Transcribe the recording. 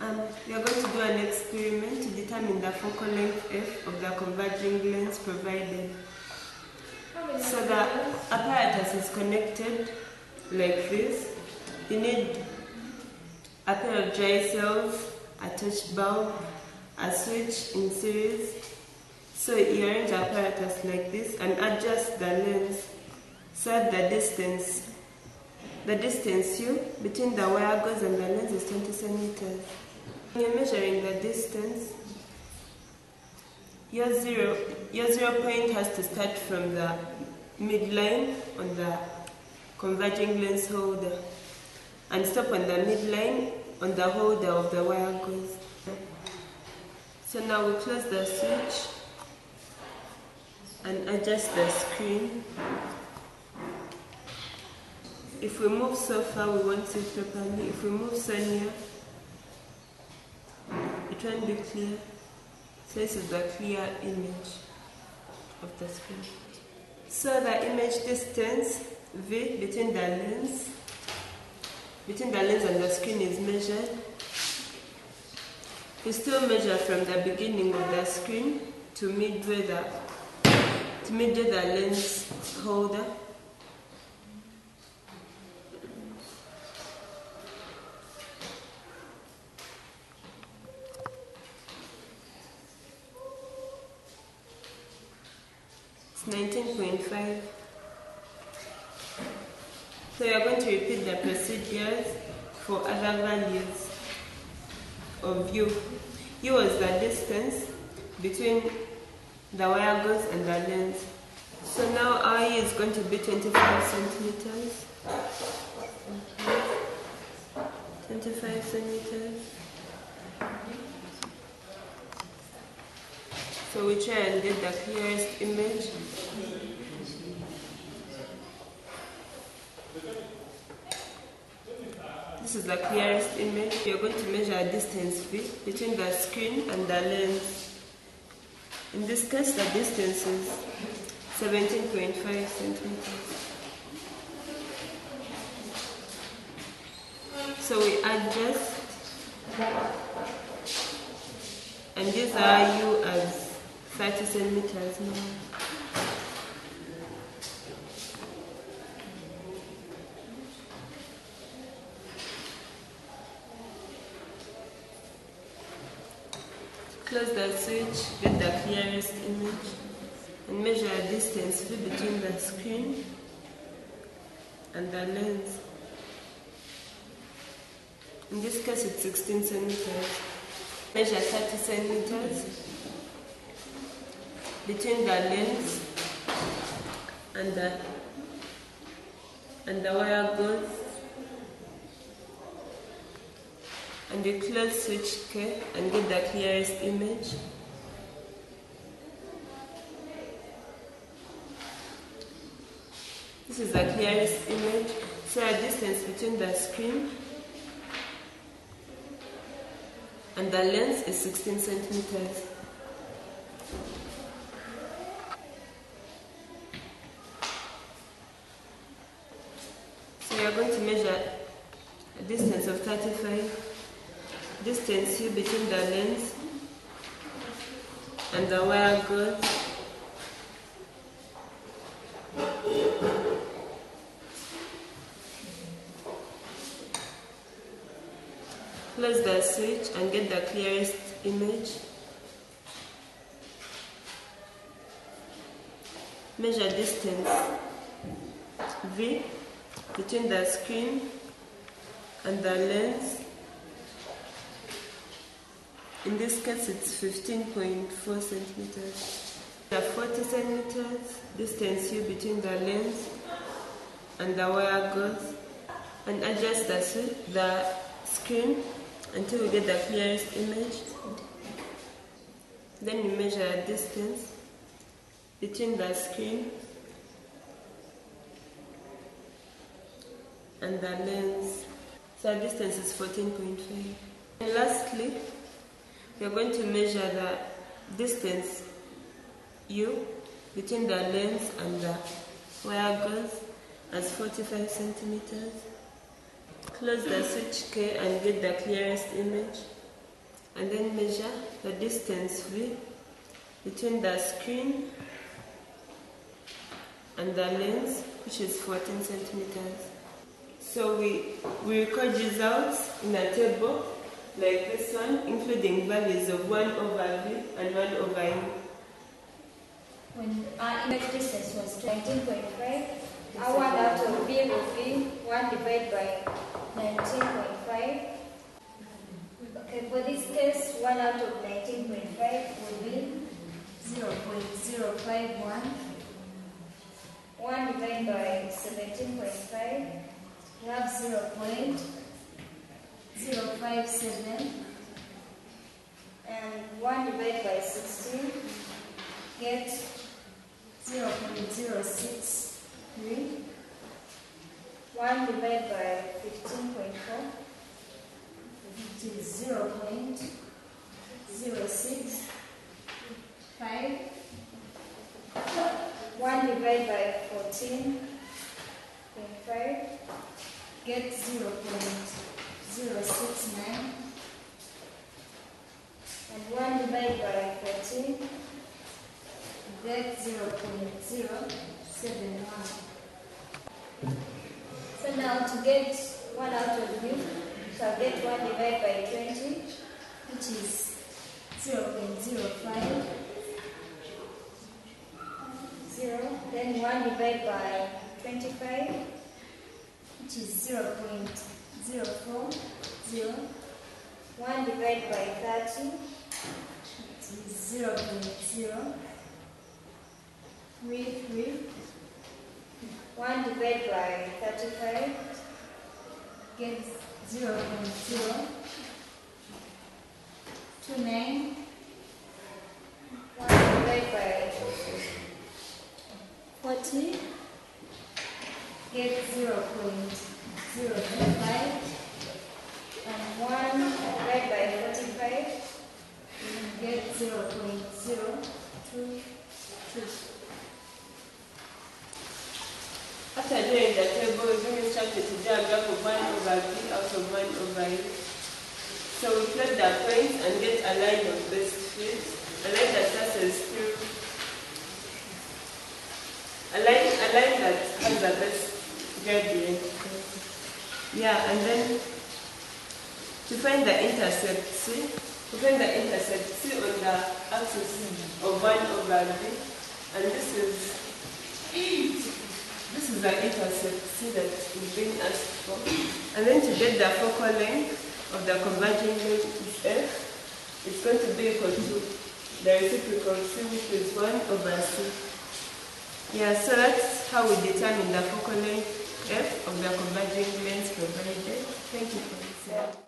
Um, we are going to do an experiment to determine the focal length f of the converging lens provided. So the apparatus is connected like this. You need a pair of dry cells, a touch bulb, a switch in series. So you arrange the apparatus like this and adjust the lens so that the distance the distance u between the wire gauze and the lens is 20 centimeters. When you're measuring the distance, your zero, your zero point has to start from the midline on the converging lens holder and stop on the midline on the holder of the wire gauze. So now we close the switch and adjust the screen. If we move so far, we won't see properly. If we move so near, it won't be clear. So this is the clear image of the screen. So the image distance V between the lens, between the lens and the screen is measured. We still measure from the beginning of the screen to midway the to midway the lens holder. 19.5. So you are going to repeat the procedures for other values of u. u was the distance between the wire gauze and the lens. So now our is going to be 25 centimeters. 25 centimeters. So we try and get the clearest image. This is the clearest image. We are going to measure a distance between the screen and the lens. In this case, the distance is 17.5 centimeters. So we adjust and these are you as 30 centimeters now. Close the switch, get the clearest image, and measure a distance between the screen and the lens. In this case, it's 16 centimeters. Measure 30 centimeters between the lens and the and the wire gauze And you close switch K and get the clearest image. This is the clearest image. So a distance between the screen and the lens is 16 centimeters. Going to measure a distance of 35 distance here between the lens and the wire gauze. Close the switch and get the clearest image. Measure distance V between the screen and the lens. In this case, it's 15.4 centimeters. The 40 centimeters distance u between the lens and the wire gauze and adjust the, swi- the screen until we get the clearest image. Then you measure a distance between the screen and the lens. So our distance is 14.5. And lastly, we are going to measure the distance u between the lens and the wire gauze as 45 centimeters. Close the switch K and get the clearest image. And then measure the distance V between the screen and the lens, which is 14 centimeters. So we, we record results in a table like this one, including values of 1 over V and 1 over U. When our image distance was 19.5, our 1 out of B will be 1 divided by 19.5. Okay, for this case, 1 out of 19.5 will be 0.051. 1 divided by 17.5, have 0.057. And 1 divided by 16, get 0.063. 1 divided by 15.4, which is 0.065. 1 divided by 14.5, get 0.069. And 1 divided by 14, get 0.071. So now to get 1 out of u, so I'll get 1 divided by 20, which is 0.05. 0. Then 1 divided by 25, which is 0.040. 1 divided by 30, which is 0.033. 1 divided by 35 gets 0.029. 1 divided by 40 gets 0.025 and 1 divided by 45 get 0.022. After doing the table, being instructed to draw a graph of 1 over V out of 1 over U. So we plot the points and get a line of best fit, a line that passes through, a line, a line that has the best gradient. Yeah, and then to find the intercept, see, to find the intercept, see on the axis of 1 over V, and this is this is the intercept C that is being asked for. And then to get the focal length of the converging length F, it's going to be equal to the reciprocal C, which is 1 over C. Yeah, so that's how we determine the focal length F of the converging lens provided. Thank you for listening.